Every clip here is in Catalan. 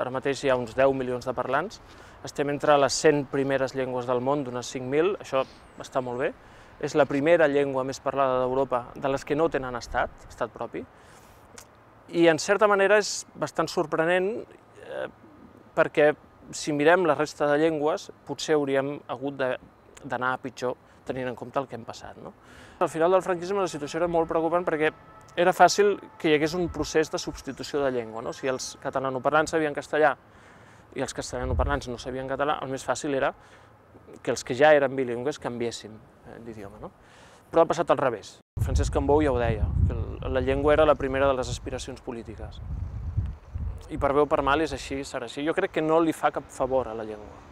ara mateix hi ha uns 10 milions de parlants, estem entre les 100 primeres llengües del món, d'unes 5.000, això està molt bé. És la primera llengua més parlada d'Europa, de les que no tenen estat, estat propi, i en certa manera és bastant sorprenent eh, perquè si mirem la resta de llengües potser hauríem hagut d'anar a pitjor tenint en compte el que hem passat. No? Al final del franquisme la situació era molt preocupant perquè era fàcil que hi hagués un procés de substitució de llengua. No? Si els catalanoparlants sabien castellà i els castellanoparlants no sabien català, el més fàcil era que els que ja eren bilingües canviessin eh, d'idioma. No? Però ha passat al revés. Francesc Cambou ja ho deia, que la llengua era la primera de les aspiracions polítiques. I per bé o per mal és així, serà així. Jo crec que no li fa cap favor a la llengua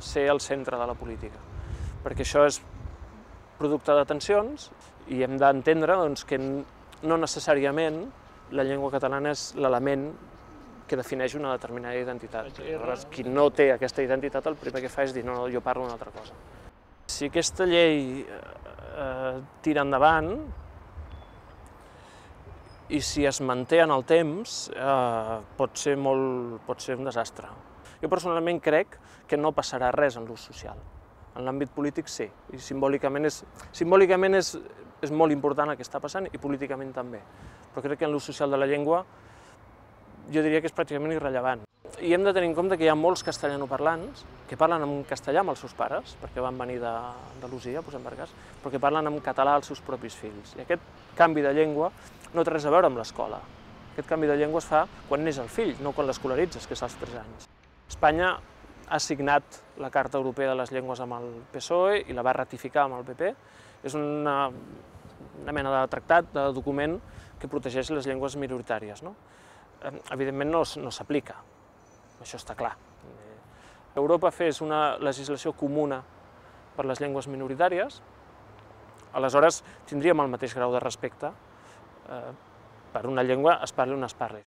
ser el centre de la política, perquè això és producte de tensions i hem d'entendre doncs, que no necessàriament la llengua catalana és l'element que defineix una determinada identitat. Aleshores, qui no té aquesta identitat, el primer que fa és dir no, no jo parlo una altra cosa. Si aquesta llei eh, eh, tira endavant, i si es manté en el temps, eh, pot, ser molt, pot ser un desastre. Jo personalment crec que no passarà res en l'ús social. En l'àmbit polític sí, i simbòlicament, és, simbòlicament és, és molt important el que està passant i políticament també. Però crec que en l'ús social de la llengua jo diria que és pràcticament irrellevant. I hem de tenir en compte que hi ha molts castellanoparlants que parlen en castellà amb els seus pares, perquè van venir d'Andalusia, posem per cas, però que parlen en català als seus propis fills. I aquest canvi de llengua no té res a veure amb l'escola. Aquest canvi de llengua es fa quan neix el fill, no quan l'escolaritzes, que és als 3 anys. Espanya ha signat la Carta Europea de les Llengües amb el PSOE i la va ratificar amb el PP. És una, una mena de tractat, de document que protegeix les llengües minoritàries. No? Evidentment no, no s'aplica, això està clar. Europa fes una legislació comuna per les llengües minoritàries, aleshores tindríem el mateix grau de respecte eh, per una llengua es parli on es parli.